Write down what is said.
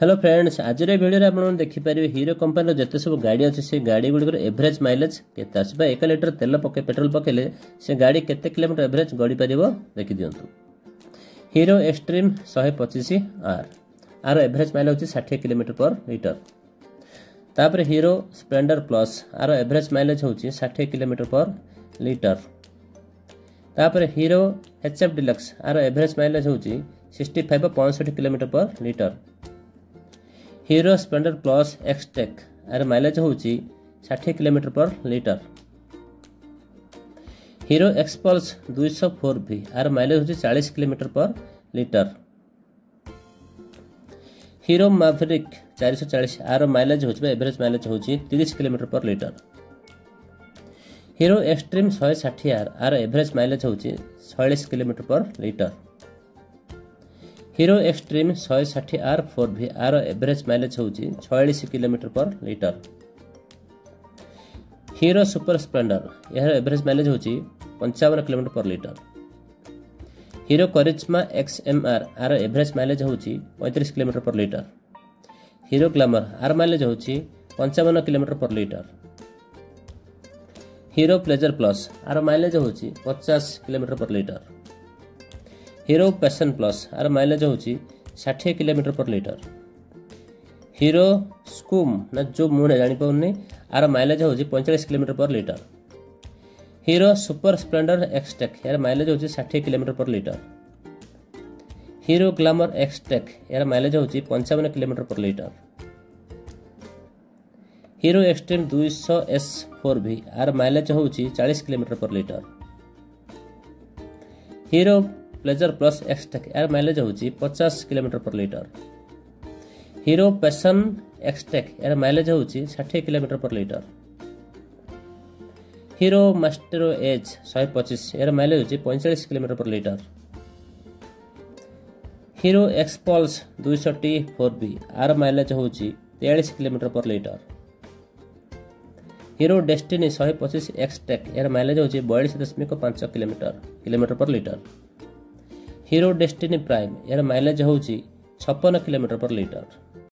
hello friends ଆଜିର ଏ ଭିଡ଼ିଓରେ ଆପଣ ଦେଖିପାରିବେ ହିରୋ କମ୍ପାନୀର ଯେତେ ସବୁ ଗାଡ଼ି ଅଛି ସେ ଗାଡ଼ିଗୁଡ଼ିକର ଏଭରେଜ୍ ମାଇଲେଜ୍ କେତେ ଆସିବ ଏକ ଲିଟର ତେଲ ପକାଇ ପେଟ୍ରୋଲ ପକାଇଲେ ସେ ଗାଡ଼ି କେତେ କିଲୋମିଟର ଏଭରେଜ୍ ଗଡ଼ିପାରିବ ଦେଖିଦିଅନ୍ତୁ ହିରୋ ଏକ୍ସଟ୍ରିମ୍ ଶହେ ପଚିଶ ଆର୍ ଆର ଏଭରେଜ୍ ମାଇଲେଜ୍ ହେଉଛି ଷାଠିଏ କିଲୋମିଟର ପର୍ ଲିଟର ତାପରେ ହିରୋ ସ୍ପ୍ଲେଣ୍ଡର ପ୍ଲସ୍ ଆର ଏଭରେଜ୍ ମାଇଲେଜ୍ ହେଉଛି ଷାଠିଏ କିଲୋମିଟର ପର୍ ଲିଟର ତାପରେ ହିରୋ ଏଚ୍ଏଫ୍ ଡିଲକ୍ସ ଆର ଏଭରେଜ୍ ମାଇଲେଜ୍ ହେଉଛି ସିକ୍ସଟି ଫାଇଭ୍ ପଞ୍ଚଷଠି kilometre per litre Hero Splendor plus Xtec यार माइलेज हूँ Shathi kilometre per litre Hero Xpulse दुई फोर भी यार माइलेज हूँ चालीस कोमीटर पर लिटर हिरो माभरिक चार सौ माइलेज हूँ एवरेज माइलेज हूँ तीस kilometre per litre Hero Xtreme शहे षाठी आर आर एवरेज माइलेज हूँ छयास kilometre per litre Hero Xtreme ଶହେ ଷାଠିଏ ଆର୍ ଫୋର୍ ଭି ଆର ଏଭରେଜ୍ ମାଇଲେଜ୍ ହେଉଛି ଛୟାଳିଶ kilometre per litre Hero super Splendor ଏହାର ଏଭରେଜ୍ ମାଇଲେଜ୍ ହେଉଛି ପଞ୍ଚାବନ kilometre per litre Hero Karizma X M R ଆର ଏଭରେଜ୍ ମାଇଲେଜ୍ ହେଉଛି ପଇଁତିରିଶ kilometre per litre Hero Glamour ଆର ମାଇଲେଜ୍ ହେଉଛି ପଞ୍ଚାବନ kilometre per litre Hero Pleasure plus ଆର mileage ହେଉଛି ପଚାଶ kilometre per litre Hero Passion plus ଆର mileage ହେଉଛି ଷାଠିଏ କିଲୋମିଟର ପର୍ ଲିଟର ହିରୋ ସ୍କୁମ୍ ନା ଯେଉଁ ମୁହଁଟା ଜାଣିପାରୁନି ଆର ମାଇଲେଜ୍ ହେଉଛି ପଇଁଚାଳିଶ kilometre per litre Hero super Splendor Xtec ଏହାର ମାଇଲେଜ୍ ହେଉଛି ଷାଠିଏ kilometre per litre Hero Glamour Xtec ଏହାର ମାଇଲେଜ୍ ହେଉଛି ପଞ୍ଚାବନ kilometre per litre Hero Xtreme ଦୁଇଶହ ଏସ୍ ଫୋର୍ ଭି ଏହାର ମାଇଲେଜ୍ ହେଉଛି ଚାଳିଶ kilometre per litre Hero Pleasure plus Xtec ଏହାର ମାଇଲେଜ୍ ହେଉଛି ପଚାଶ kilometre per litre Hero Passion Xtec ଏହାର ମାଇଲେଜ୍ ହେଉଛି ଷାଠିଏ kilometre per litre Hero Maestro Edge ଶହେ ପଚିଶ ଏହାର ମାଇଲେଜ୍ ହେଉଛି ପଇଁଚାଳିଶ kilometre per litre Hero Xpulse ଦୁଇଶହ ଟି ଫୋର୍ ବି ଆର ମାଇଲେଜ୍ ହେଉଛି ତେୟାଳିଶ kilometre per litre Hero Destiny শহে পঁচিশ এক্স টেক এর মাইলেজ হচ্ছে বয়াল্লিশ দশমিক পাঁচ kilometre kilometre per litre Hero Destiny prime ଏହାର ମାଇଲେଜ୍ ହେଉଛି ଛପନ କିଲୋମିଟର ପର୍ ଲିଟର